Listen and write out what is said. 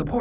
The poor